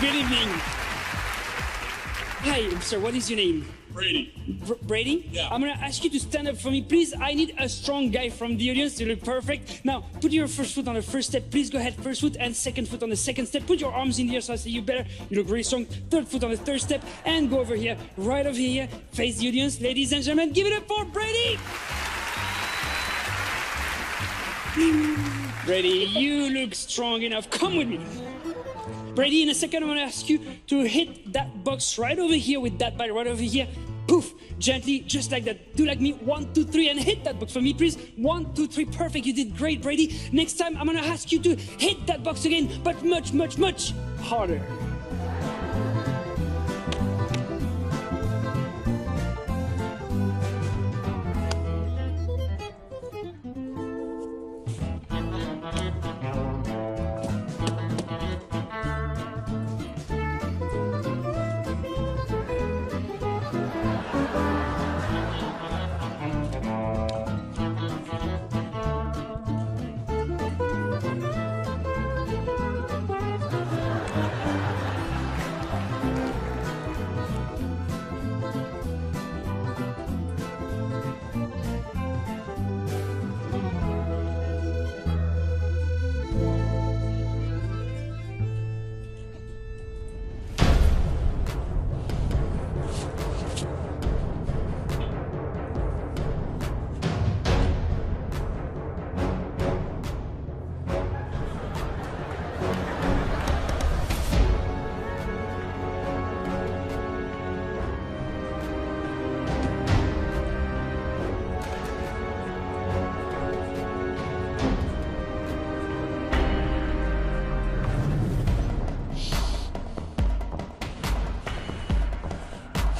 Good evening. Hi, sir. What is your name? Brady. Br- Brady? Yeah. I'm gonna ask you to stand up for me, please. I need a strong guy from the audience to look perfect. Now, put your first foot on the first step. Please go ahead. First foot and second foot on the second step. Put your arms in the air so I see you better. You look really strong. Third foot on the third step. And go over here. Right over here. Face the audience. Ladies and gentlemen, give it up for Brady! Brady, you look strong enough. Come with me. Brady, in a second, I'm gonna ask you to hit that box right over here with that ball right over here. Poof, gently, just like that. Do like me, one, two, three, and hit that box for me, please. One, two, three, perfect. You did great, Brady. Next time, I'm gonna ask you to hit that box again, but much, much, much harder.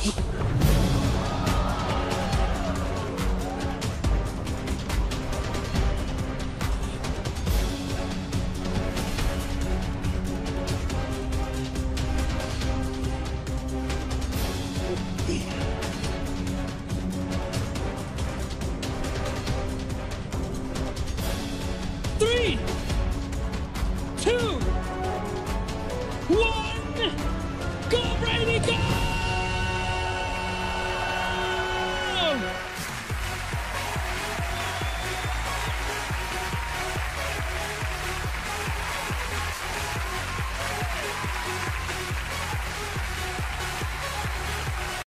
Three, two, one, go Brady, go!